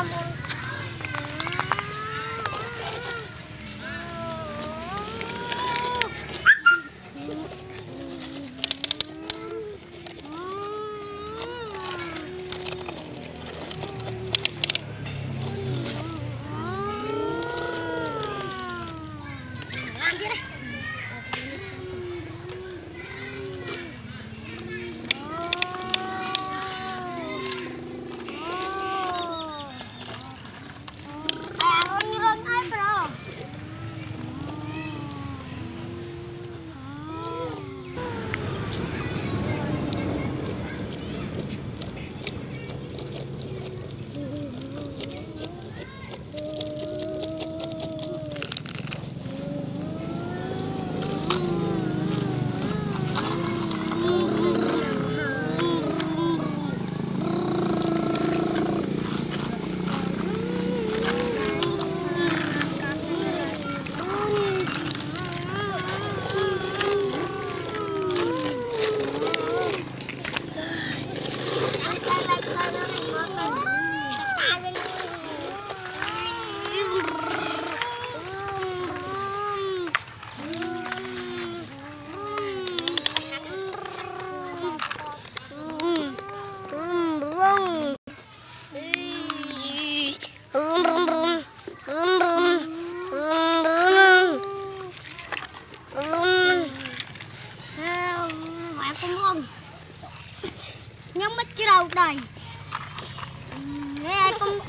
amor.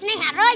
này hả rồi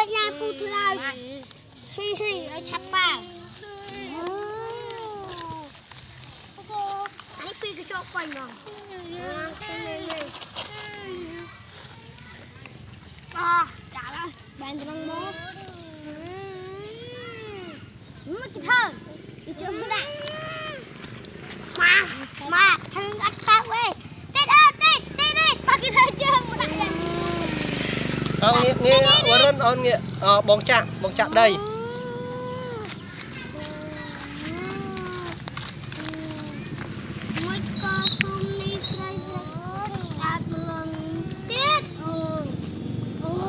đặt được nhà phu thư lời hi hi nó chắp ba anh phi cái chỗ quanh rồi à trả lại bạn răng mốt mất cái thơ đi chơi không đã mà mà thằng ăn tao ơi tết ơi tết tết tết ba cái thơ chơi không đã អងងាកងាកវរុនអូនងាកអបងចាក់បងចាក់ដីមួយក៏ពុំ នអូនងាកបងចាក់បងចាក់ដី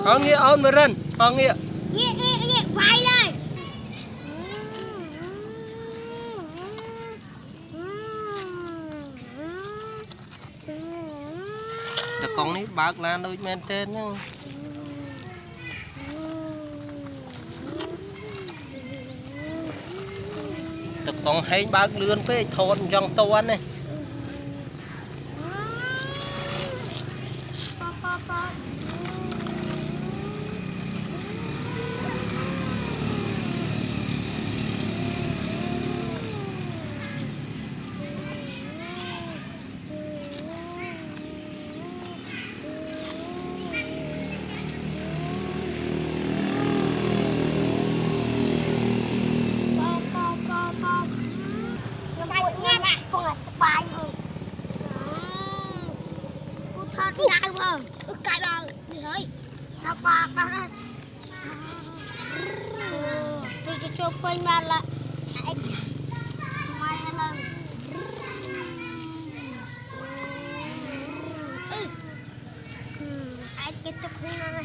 អូនងាកអូនមករិនអូនងាកងាកងាកងាកវាយឡើយតកងនេះបើកឡានដូចមែនទេហ្នឹង កងហែងបើកលឿនពេកថតអញ្ចឹងតន់នេះ ប៉ប៉ប៉ ប៉ប៉ប៉ប៉ខ្ញុំបាយញ៉ាំពងសបាយហ៎គូថតដៅហ៎អឺកាយដល់នេះហើយដល់បាក់ដល់ហើយ ពីគេចូលពេញបានឡាអេម៉ៃឡើងអឺអាចគេទុកនេះណា